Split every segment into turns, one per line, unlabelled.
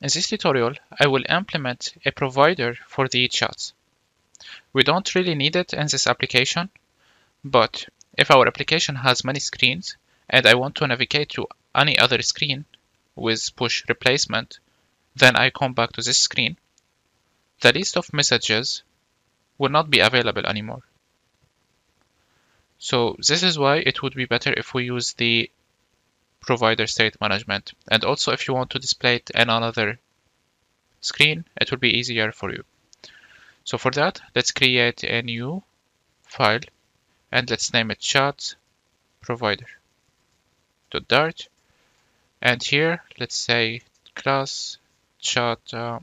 In this tutorial, I will implement a provider for the chats. We don't really need it in this application, but if our application has many screens and I want to navigate to any other screen with push replacement, then I come back to this screen, the list of messages will not be available anymore. So this is why it would be better if we use the provider state management. And also if you want to display it in another screen, it will be easier for you. So for that, let's create a new file and let's name it chat provider dart and here let's say class chat uh,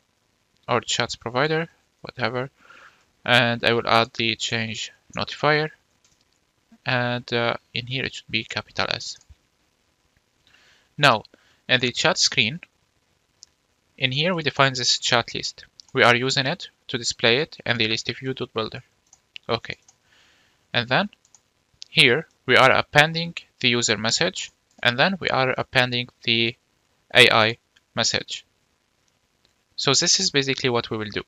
or chats provider whatever and I will add the change notifier and uh, in here it should be capital S now, in the chat screen, in here we define this chat list. We are using it to display it in the list view builder. Okay. And then here we are appending the user message and then we are appending the AI message. So this is basically what we will do.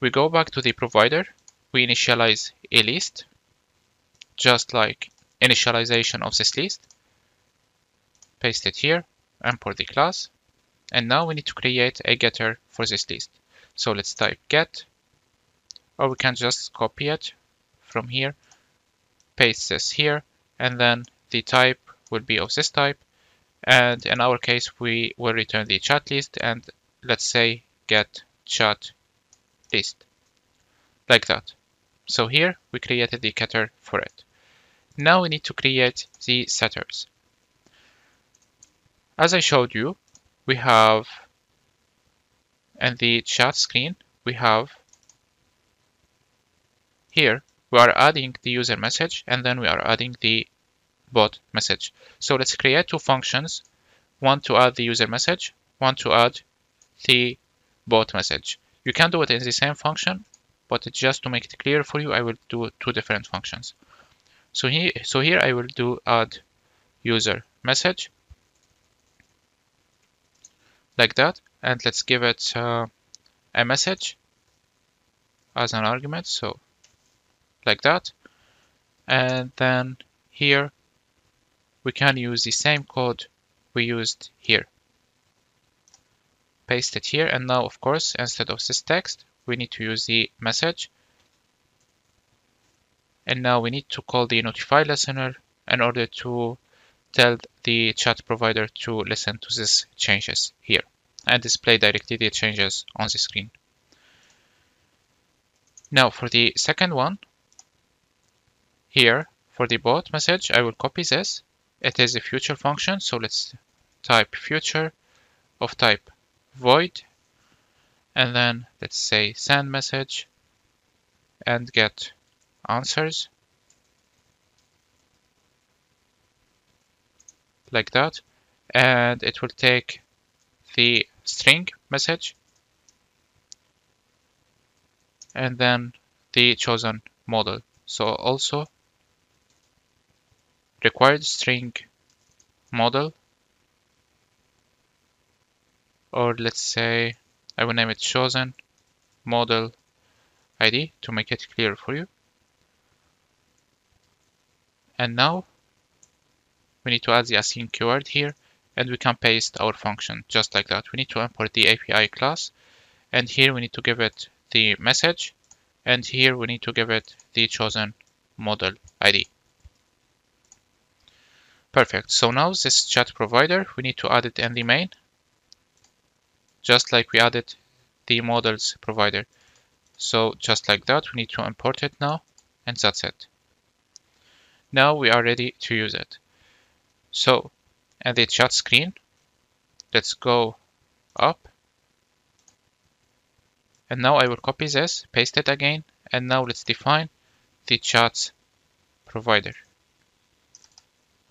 We go back to the provider, we initialize a list, just like initialization of this list paste it here, import the class, and now we need to create a getter for this list. So let's type get, or we can just copy it from here, paste this here, and then the type will be of this type. And in our case, we will return the chat list and let's say get chat list like that. So here we created the getter for it. Now we need to create the setters. As I showed you, we have in the chat screen, we have here, we are adding the user message and then we are adding the bot message. So let's create two functions, one to add the user message, one to add the bot message. You can do it in the same function, but just to make it clear for you, I will do two different functions. So here, so here I will do add user message like that. And let's give it uh, a message as an argument. So like that. And then here we can use the same code we used here. Paste it here. And now of course instead of this text we need to use the message. And now we need to call the notify listener in order to tell the chat provider to listen to these changes here and display directly the changes on the screen. Now for the second one, here for the bot message, I will copy this. It is a future function, so let's type future of type void and then let's say send message and get answers like that. And it will take the string message. And then the chosen model. So also required string model. Or let's say I will name it chosen model ID to make it clear for you. And now we need to add the async keyword here and we can paste our function just like that. We need to import the API class and here we need to give it the message and here we need to give it the chosen model ID. Perfect. So now this chat provider, we need to add it in the main, just like we added the models provider. So just like that, we need to import it now, and that's it. Now we are ready to use it. So and the chat screen. Let's go up. And now I will copy this, paste it again, and now let's define the chat provider.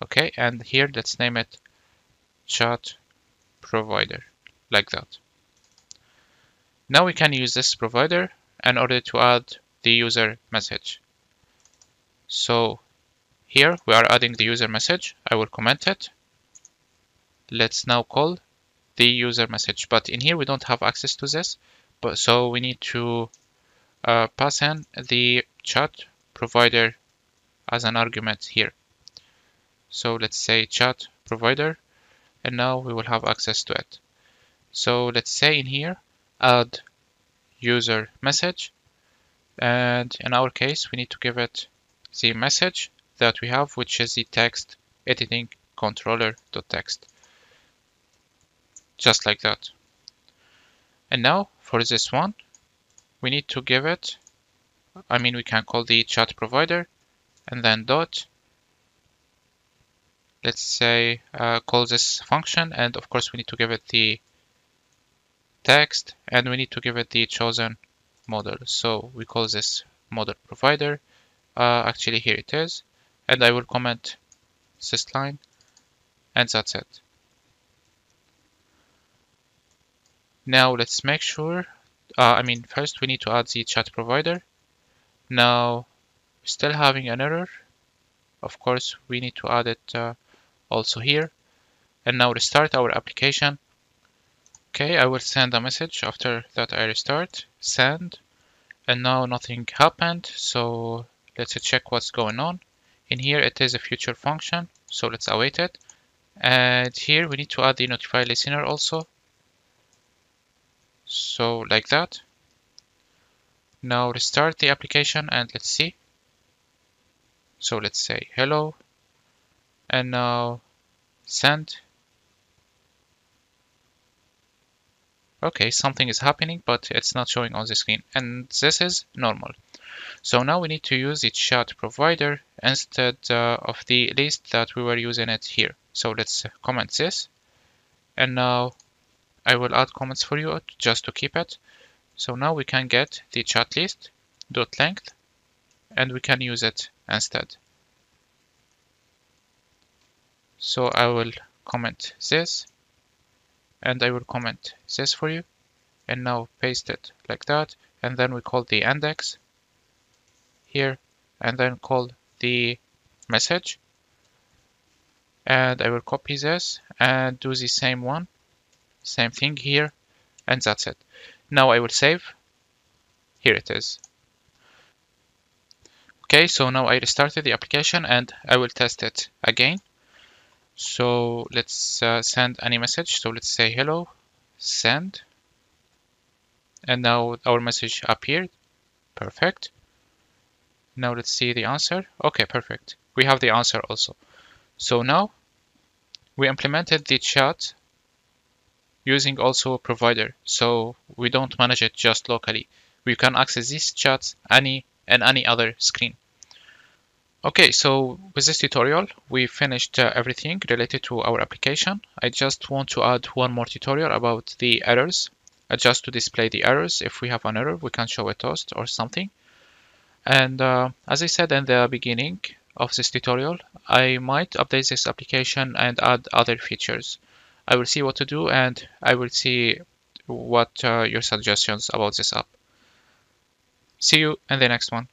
Okay, and here let's name it chat provider, like that. Now we can use this provider in order to add the user message. So here we are adding the user message. I will comment it let's now call the user message. But in here, we don't have access to this. But so we need to uh, pass in the chat provider as an argument here. So let's say chat provider, and now we will have access to it. So let's say in here, add user message. And in our case, we need to give it the message that we have, which is the text editing controller.text. Just like that. And now for this one, we need to give it, I mean, we can call the chat provider and then dot. Let's say uh, call this function and of course we need to give it the text and we need to give it the chosen model. So we call this model provider. Uh, actually here it is. And I will comment this line and that's it. Now let's make sure, uh, I mean first we need to add the chat provider. Now still having an error. Of course we need to add it uh, also here. And now restart our application Okay, I will send a message after that I restart, send, and now nothing happened, so let's check what's going on. In here it is a future function, so let's await it. And here we need to add the notify listener also. So like that. Now restart the application and let's see. So let's say hello, and now send okay, something is happening, but it's not showing on the screen. And this is normal. So now we need to use the chat provider instead uh, of the list that we were using it here. So let's comment this. And now I will add comments for you just to keep it. So now we can get the chat list dot length and we can use it instead. So I will comment this and I will comment this for you and now paste it like that and then we call the index here and then call the message and I will copy this and do the same one same thing here and that's it now I will save here it is okay so now I restarted the application and I will test it again so let's uh, send any message. So let's say hello, send. And now our message appeared. Perfect. Now let's see the answer. Okay, perfect. We have the answer also. So now we implemented the chat using also a provider. So we don't manage it just locally. We can access these chats any and any other screen. Okay, so with this tutorial, we finished uh, everything related to our application. I just want to add one more tutorial about the errors, just to display the errors. If we have an error, we can show a toast or something. And uh, as I said in the beginning of this tutorial, I might update this application and add other features. I will see what to do and I will see what uh, your suggestions about this app. See you in the next one.